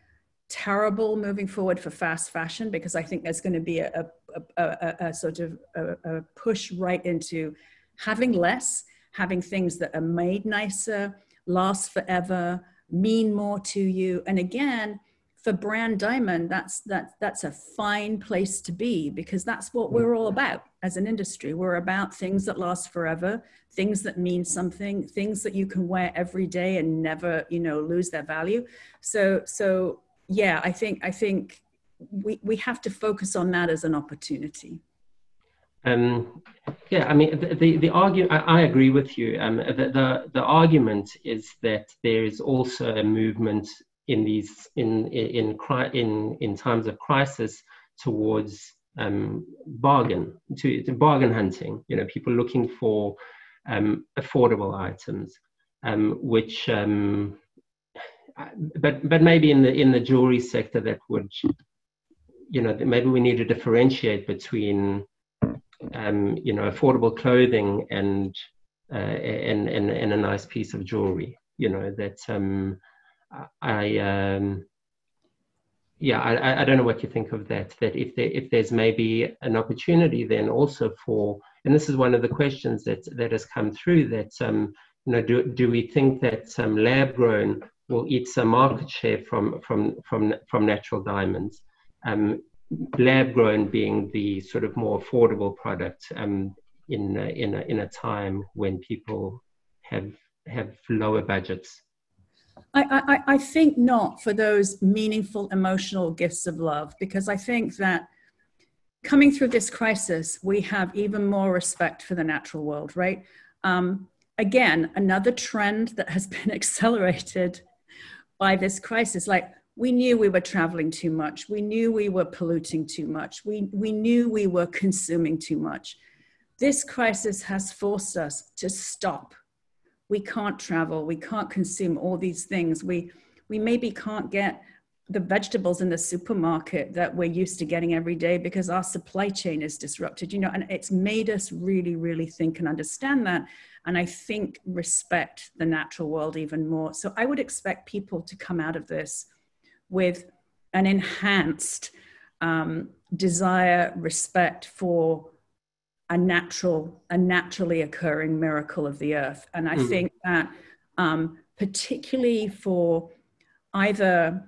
terrible moving forward for fast fashion because I think there's going to be a, a, a, a sort of a, push right into having less, having things that are made nicer, last forever, mean more to you. And again, for brand diamond that's that that's a fine place to be because that's what we're all about as an industry. We're about things that last forever things that mean something things that you can wear every day and never you know lose their value. So so yeah i think i think we we have to focus on that as an opportunity. Um, yeah, I mean, the, the, the argument, I, I, agree with you. Um, the, the, the argument is that there is also a movement in these in in in in times of crisis towards um, bargain to, to, bargain hunting. You know, people looking for um, affordable items, um, which um, but but maybe in the in the jewelry sector that would you know maybe we need to differentiate between um, you know affordable clothing and uh, and, and and a nice piece of jewelry. You know that um, I um, yeah, I, I don't know what you think of that. That if there if there's maybe an opportunity then also for, and this is one of the questions that that has come through that um, you know do do we think that um, lab grown will eat some market share from from from from natural diamonds? Um, lab grown being the sort of more affordable product um, in a, in a, in a time when people have have lower budgets. I, I, I think not for those meaningful emotional gifts of love, because I think that coming through this crisis, we have even more respect for the natural world, right? Um, again, another trend that has been accelerated by this crisis. Like we knew we were traveling too much. We knew we were polluting too much. We, we knew we were consuming too much. This crisis has forced us to stop. We can't travel. We can't consume all these things. We, we maybe can't get the vegetables in the supermarket that we're used to getting every day because our supply chain is disrupted you know and it's made us really really think and understand that and i think respect the natural world even more so i would expect people to come out of this with an enhanced um, desire respect for a natural a naturally occurring miracle of the earth. And i mm. think that um, particularly for either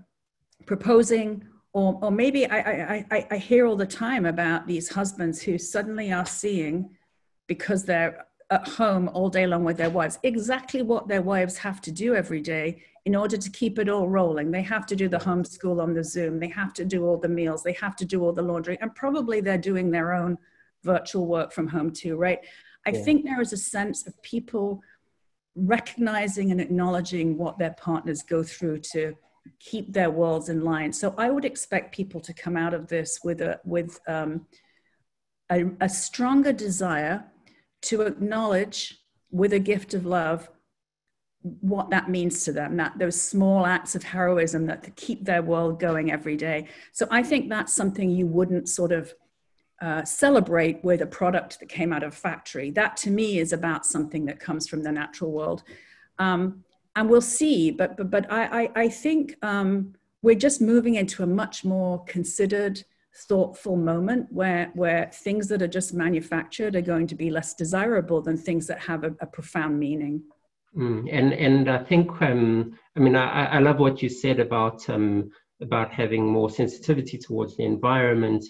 proposing or, or maybe I, I, I hear all the time about these husbands who suddenly are seeing because they're at home all day long with their wives exactly what their wives have to do every day in order to keep it all rolling. They have to do the homeschool on the zoom. They have to do all the meals. They have to do all the laundry. And probably they're doing their own virtual work from home too right i yeah. think there is a sense of people recognizing and acknowledging what their partners go through to keep their worlds in line. So I would expect people to come out of this with a with um, a, a stronger desire to acknowledge with a gift of love what that means to them that those small acts of heroism that keep their world going every day so i think that's something you wouldn't sort of uh, celebrate with a product that came out of a factory that to me is about something that comes from the natural world um, and we'll see. But but but I I, I think um, we're just moving into a much more considered, thoughtful moment where where things that are just manufactured are going to be less desirable than things that have a, a profound meaning. Mm, and and I think um, I mean I, I love what you said about um, about having more sensitivity towards the environment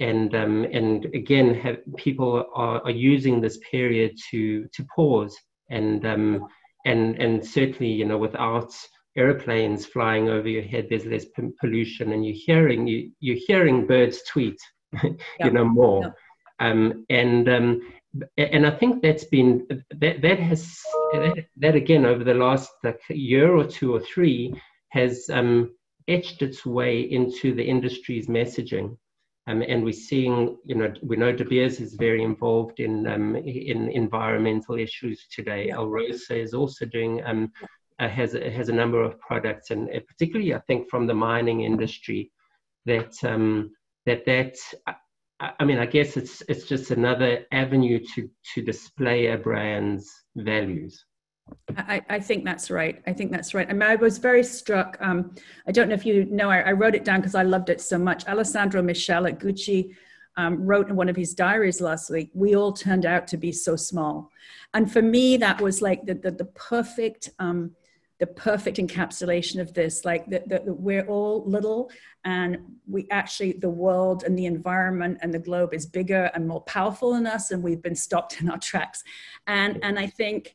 and um, and again have, people are, are using this period to to pause and um, and and certainly you know without airplanes flying over your head there's less p- pollution and you're hearing you, you're hearing birds tweet you know more. Um, and um, and I think that's been that that has that, that again over the last like year or two or three has um, etched its way into the industry's messaging. Um, and we're seeing, you know, we know De Beers is very involved in um, in environmental issues today. Yeah. Alrosa is also doing um, uh, has has a number of products, and uh, particularly I think from the mining industry, that um, that that. I, I mean, I guess it's it's just another avenue to to display a brand's values. I, I, think that's right. I think that's right. I mean, I was very struck. Um, I don't know if you know, I, I wrote it down because I loved it so much. Alessandro Michele at Gucci um, wrote in one of his diaries last week, we all turned out to be so small. And for me, that was like the, the, the perfect, um, the perfect encapsulation of this, like that we're all little and we actually, the world and the environment and the globe is bigger and more powerful than us and we've been stopped in our tracks. And, and I think,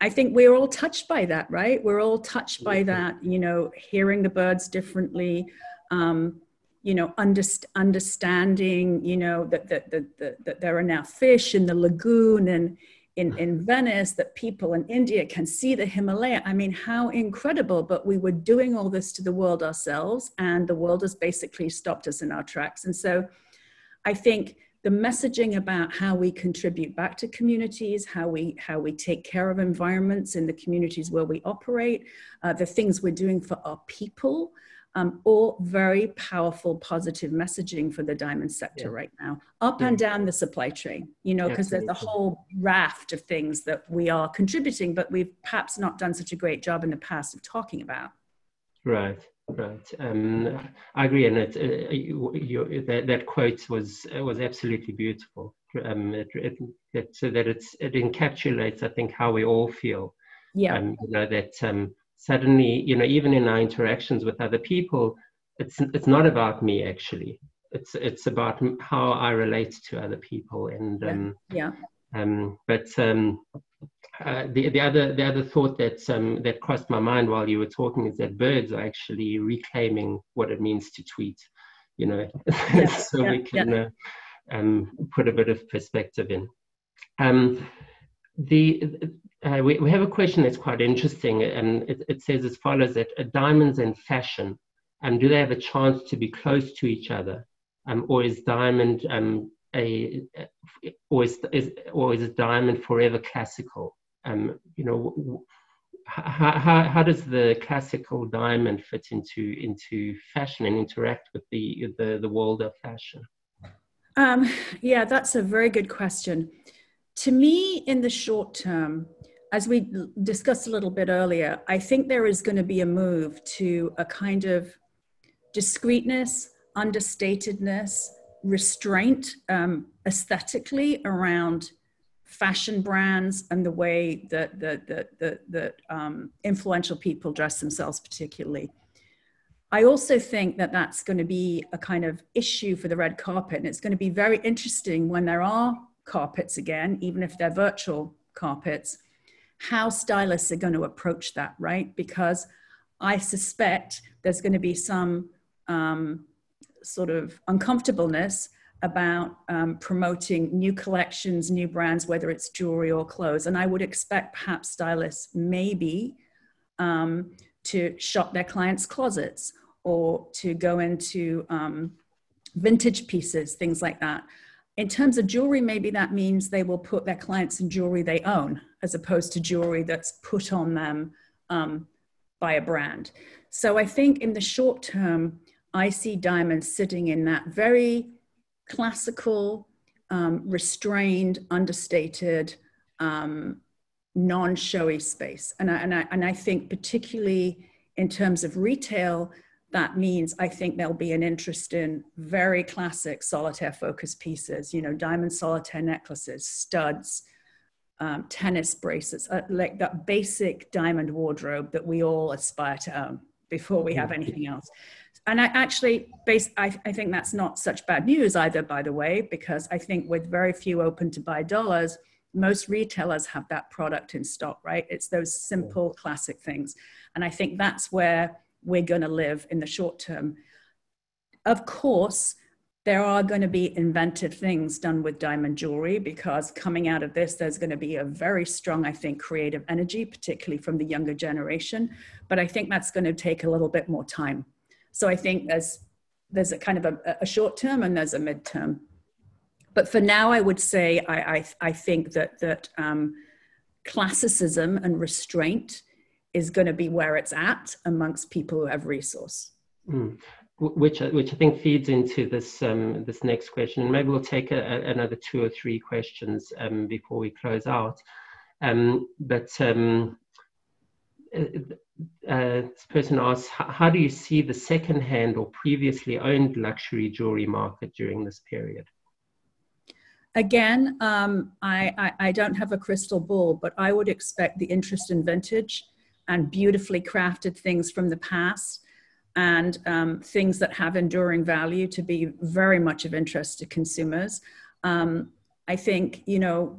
I think we're all touched by that, right? We're all touched by that, you know, hearing the birds differently, um, you know, underst- understanding, you know, that, that, that, that, that there are now fish in the lagoon and in, in Venice, that people in India can see the Himalaya. I mean, how incredible. But we were doing all this to the world ourselves, and the world has basically stopped us in our tracks. And so I think the messaging about how we contribute back to communities, how we how we take care of environments in the communities where we operate, uh, the things we're doing for our people, um, all very powerful positive messaging for the diamond sector yeah. right now, up yeah. and down the supply chain. You know, because there's a whole raft of things that we are contributing, but we've perhaps not done such a great job in the past of talking about. Right. Right, um, I agree, and it, uh, you, you, that, that quote was was absolutely beautiful. Um, it, it, so that it's it encapsulates, I think, how we all feel. Yeah, um, you know that um, suddenly, you know, even in our interactions with other people, it's it's not about me actually. It's it's about how I relate to other people, and um, yeah. Um, but um, uh, the, the other the other thought that um, that crossed my mind while you were talking is that birds are actually reclaiming what it means to tweet, you know, yeah, so yeah, we can yeah. uh, um, put a bit of perspective in. Um, the uh, we, we have a question that's quite interesting, and it, it says as follows: that uh, diamonds and fashion, um, do they have a chance to be close to each other, um, or is diamond um, a, or is, is or is a diamond forever classical? Um, you know, how, how, how does the classical diamond fit into into fashion and interact with the the, the world of fashion? Um, yeah, that's a very good question. To me, in the short term, as we discussed a little bit earlier, I think there is going to be a move to a kind of discreetness, understatedness, restraint um, aesthetically around fashion brands and the way that the, that that, that um, influential people dress themselves particularly. I also think that that's going to be a kind of issue for the red carpet and it's going to be very interesting when there are carpets again even if they're virtual carpets how stylists are going to approach that right? Because i suspect there's going to be some um, sort of uncomfortableness about um, promoting new collections, new brands, whether it's jewelry or clothes. And I would expect perhaps stylists maybe um, to shop their clients' closets or to go into um, vintage pieces, things like that. In terms of jewelry, maybe that means they will put their clients in jewelry they own as opposed to jewelry that's put on them um, by a brand. So I think in the short term, I see diamonds sitting in that very classical, um, restrained, understated, um, non-showy space. And I, and, I, and I think particularly in terms of retail, that means I think there'll be an interest in very classic solitaire focused pieces, you know, diamond solitaire necklaces, studs, um, tennis bracelets, uh, like that basic diamond wardrobe that we all aspire to own before we have mm-hmm. anything else and I actually base I, I think that's not such bad news either, by the way, because I think with very few open to buy dollars, most retailers have that product in stock, right? It's those simple classic things. And I think that's where we're going to live in the short term. Of course, there are going to be inventive things done with diamond jewelry because coming out of this, there's going to be a very strong, I think, creative energy, particularly from the younger generation. But I think that's going to take a little bit more time. So I think there's there's a kind of a, a short term and there's a midterm. But for now, I would say I I, I think that that um, classicism and restraint is going to be where it's at amongst people who have resource. Mm. Which, which I think feeds into this um, this next question, and maybe we'll take a, a, another two or three questions um, before we close out. Um, but um, uh, this person asks, how do you see the second-hand or previously owned luxury jewelry market during this period? Again, um, I, I, I, don't have a crystal ball, but I would expect the interest in vintage and beautifully crafted things from the past and um, things that have enduring value to be very much of interest to consumers. Um, I think you know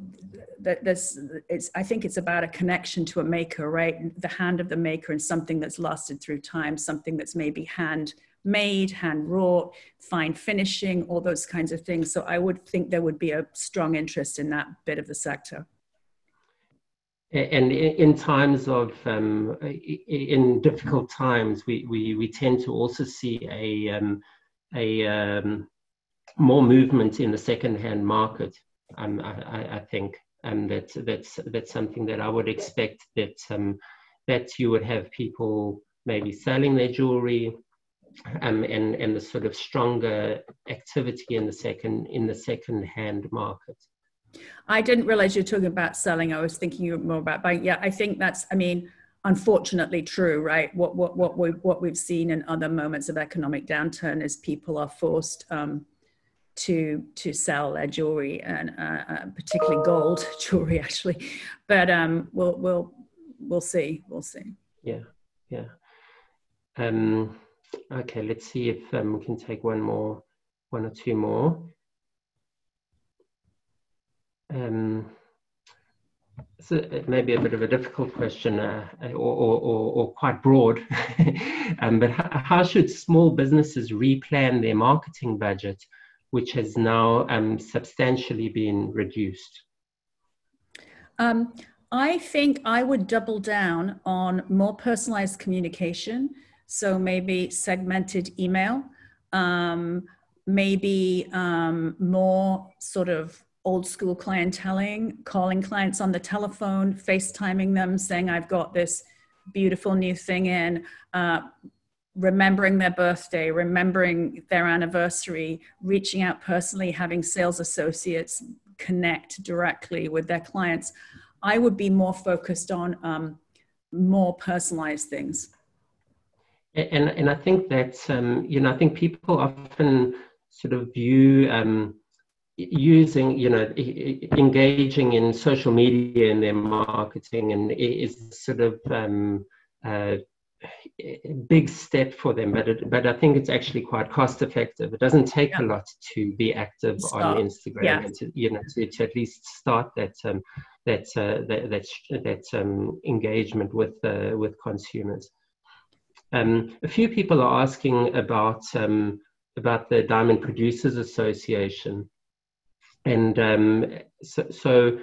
that this it's I think it's about a connection to a maker, right? The hand of the maker and something that's lasted through time, something that's maybe hand made, hand wrought, fine finishing, all those kinds of things. So I would think there would be a strong interest in that bit of the sector. And in times of, um, in difficult times, we, we, we tend to also see a, um, a um, more movement in the second-hand market um, I, I, think um, that that's that's something that I would expect that um, that you would have people maybe selling their jewelry um, and and the sort of stronger activity in the second in the second hand market. I didn't realize you're talking about selling. I was thinking more about buying. Yeah, I think that's. I mean, unfortunately true, right? What what what we what we've seen in other moments of economic downturn is people are forced. Um, to to sell their jewelry and uh, uh, particularly gold jewelry actually but um we'll we'll we'll see we'll see yeah yeah um okay let's see if um, we can take one more one or two more um so it may be a bit of a difficult question uh, or, or, or, quite broad, um, but how, how should small businesses replan their marketing budget which has now um, substantially been reduced? Um, I think I would double down on more personalized communication. So maybe segmented email, um, maybe um, more sort of old school clienteling, calling clients on the telephone, FaceTiming them, saying, I've got this beautiful new thing in, uh, remembering their birthday, remembering their anniversary, reaching out personally, having sales associates connect directly with their clients. I would be more focused on um, more personalized things. And, and I think that, um, you know, I think people often sort of view um, using, you know, engaging in social media in their marketing and is sort of um, uh, big step for them, but it, but I think it's actually quite cost effective. It doesn't take yeah. a lot to be active Start. on Instagram, yeah. and to, you know, to, to at least start that um, that uh, that that, that um, engagement with uh, with consumers. Um, a few people are asking about um, about the Diamond Producers Association, and um, so, so,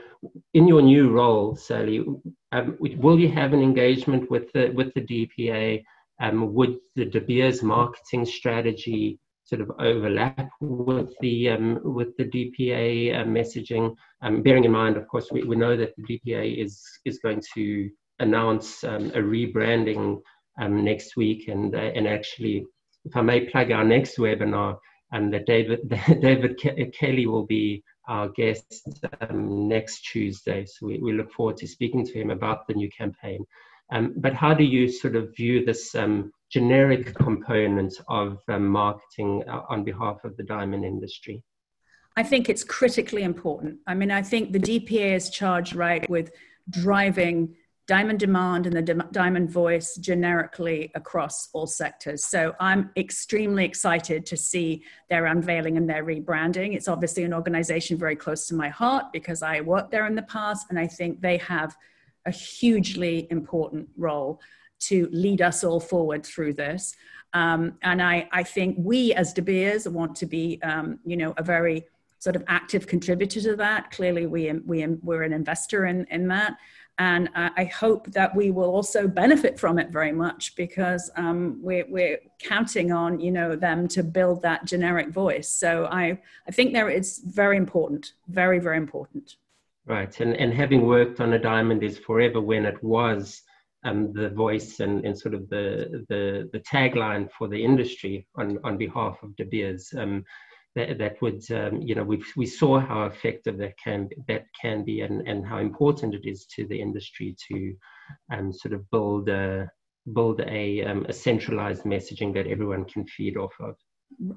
in your new role, Sally, um, will you have an engagement with the with the DPA? Um, would the De Beers marketing strategy sort of overlap with the um, with the DPA uh, messaging? Um, bearing in mind, of course, we, we know that the DPA is is going to announce um, a rebranding next week, and uh, and actually, if I may plug our next webinar, and that David David Kellie will be our guest um, next Tuesday. So we, we look forward to speaking to him about the new campaign. Um, but how do you sort of view this um, generic component of um, marketing uh, on behalf of the diamond industry? I think it's critically important. I mean, I think the DPA is charged right with driving diamond demand and the diamond voice generically across all sectors. So I'm extremely excited to see their unveiling and their rebranding. It's obviously an organization very close to my heart because I worked there in the past and I think they have a hugely important role to lead us all forward through this. Um, and I, I think we as De Beers want to be, um, you know, a very sort of active contributor to that. Clearly, we, we, we're an investor in, in that. And I hope that we will also benefit from it very much because um, we're, we're counting on, you know, them to build that generic voice. So I, I think there it's very important, very, very important. Right. And, and having worked on a diamond is forever when it was um, the voice and, and sort of the, the, the tagline for the industry on, on behalf of De Beers. Um, that, that would um, you know we we saw how effective that can that can be and, and how important it is to the industry to um, sort of build a build a, um, a centralized messaging that everyone can feed off of.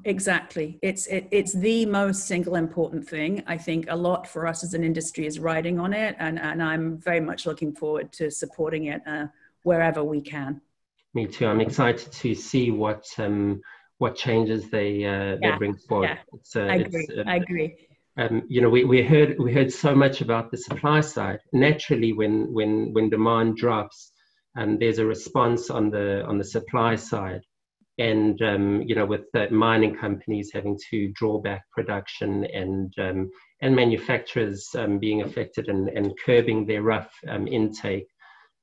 Exactly. It's it, it's the most single important thing. I think a lot for us as an industry is riding on it and and i'm very much looking forward to supporting it uh, wherever we can. Me too. I'm excited to see what um, what changes they uh, yeah. they bring forward. Yeah. It's, uh, I agree. Uh, I agree. Um, you know, we, we heard we heard so much about the supply side. Naturally, when when when demand drops, um, there's a response on the on the supply side, and um, you know, with mining companies having to draw back production and um, and manufacturers um, being affected and, and curbing their rough um, intake,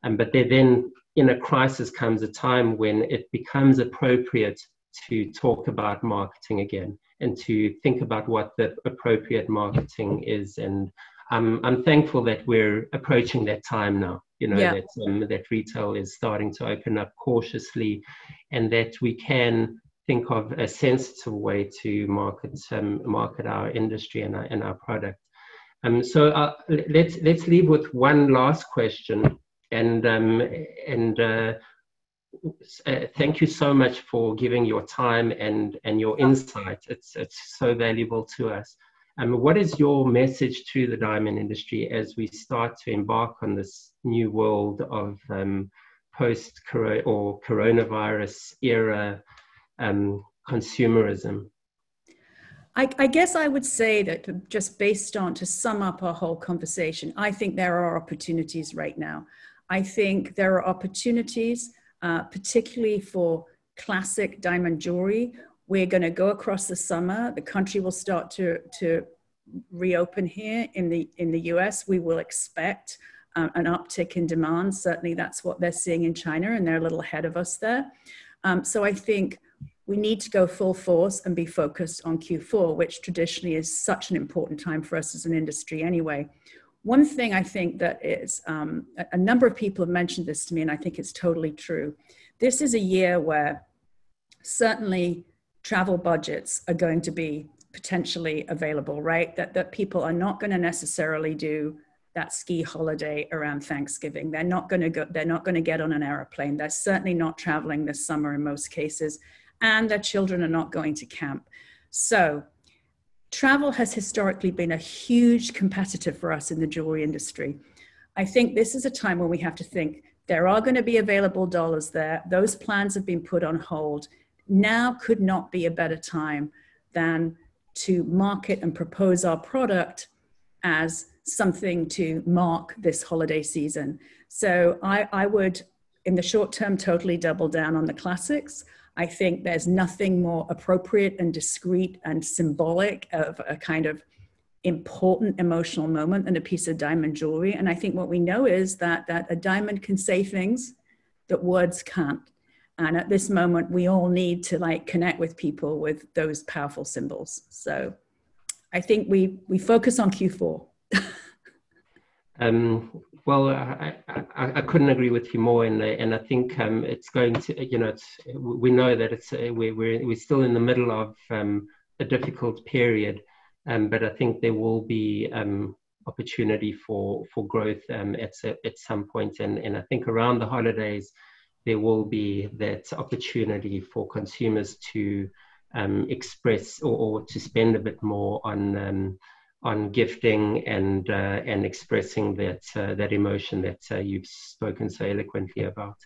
um, but there then in a crisis comes a time when it becomes appropriate to talk about marketing again and to think about what the appropriate marketing is. And I'm, I'm thankful that we're approaching that time now, you know, yeah. that, um, that retail is starting to open up cautiously and that we can think of a sensitive way to market, um, market our industry and our, and our product. Um, so uh, let's, let's leave with one last question. And, um, and uh, uh, thank you so much for giving your time and, and your insight. It's, it's so valuable to us. Um, what is your message to the diamond industry as we start to embark on this new world of um, post or coronavirus era um, consumerism? I, I, guess I would say that just based on to sum up our whole conversation, I think there are opportunities right now. I think there are opportunities uh, particularly for classic diamond jewelry. We're going to go across the summer. The country will start to, to reopen here in the, in the US. We will expect uh, an uptick in demand. Certainly, that's what they're seeing in China, and they're a little ahead of us there. Um, so I think we need to go full force and be focused on Q4, which traditionally is such an important time for us as an industry anyway. One thing I think that is, um, a, number of people have mentioned this to me, and I think it's totally true. This is a year where certainly travel budgets are going to be potentially available, right? That, that people are not going to necessarily do that ski holiday around Thanksgiving. They're not going to go, they're not going to get on an airplane. They're certainly not traveling this summer in most cases, and their children are not going to camp. So travel has historically been a huge competitor for us in the jewelry industry. I think this is a time when we have to think there are going to be available dollars there. Those plans have been put on hold. Now could not be a better time than to market and propose our product as something to mark this holiday season. So I, I would, in the short term, totally double down on the classics. I think there's nothing more appropriate and discreet and symbolic of a kind of important emotional moment than a piece of diamond jewelry. And I think what we know is that that a diamond can say things that words can't. And at this moment, we all need to like connect with people with those powerful symbols. So I think we we focus on Q4. um, well, I, I, I, couldn't agree with you more, and and I think um, it's going to you know it's we know that it's uh, we're we're still in the middle of um, a difficult period, um, but I think there will be um, opportunity for for growth um, at at some point, and and I think around the holidays there will be that opportunity for consumers to um, express or, or, to spend a bit more on on gifting and uh, and expressing that uh, that emotion that uh, you've spoken so eloquently about.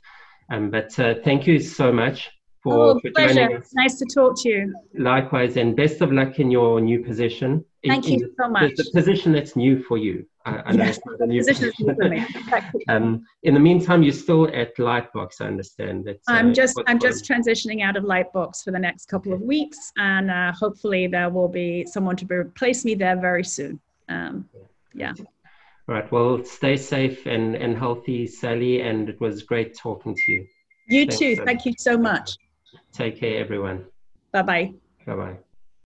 Um, but uh, thank you so much for, oh, for pleasure. It's nice to talk to you. Likewise, and best of luck in your new position. Thank in, you so much. The, the position that's new for you. I, I yes, know new position new for me. um, in the meantime, you're still at Lightbox. I understand that. Uh, I'm just I'm just transitioning out of Lightbox for the next couple of weeks, and uh, hopefully there will be someone to replace me there very soon. Um, yeah. All right. Well, stay safe and, and healthy, Sally, and it was great talking to you. You Thanks, too. Thank you so much. Take care, everyone. Bye bye. Bye bye.